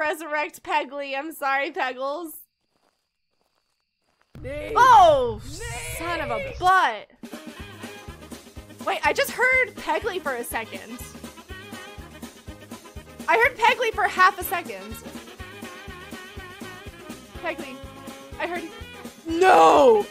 resurrect Pegly. I'm sorry, Peggles. Nate. Oh, son of a butt. Wait, I just heard Pegly for a second. I heard Pegly for half a second. Pegly. I heard No.